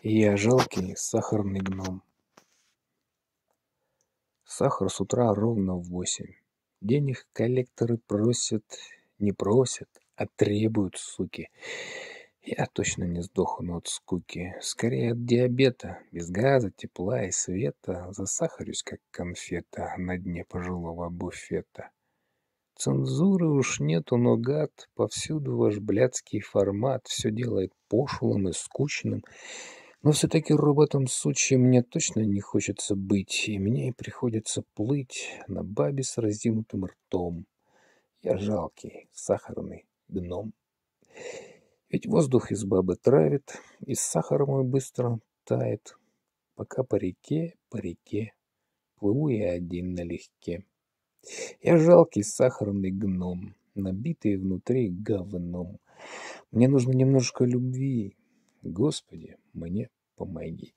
Я жалкий сахарный гном. Сахар с утра ровно в восемь. Денег коллекторы просят, не просят, а требуют, суки. Я точно не сдохну от скуки, скорее от диабета. Без газа, тепла и света засахарюсь, как конфета на дне пожилого буфета. Цензуры уж нету, но гад, повсюду ваш блядский формат все делает пошлым и скучным. Но все-таки роботом сучьим мне точно не хочется быть, и мне приходится плыть на бабе с разинутым ртом. Я жалкий, сахарный гном. Ведь воздух из бабы травит, и сахар мой быстро тает, пока по реке, по реке плыву я один налегке. Я жалкий сахарный гном, набитый внутри говном. Мне нужно немножко любви. Господи, мне помоги.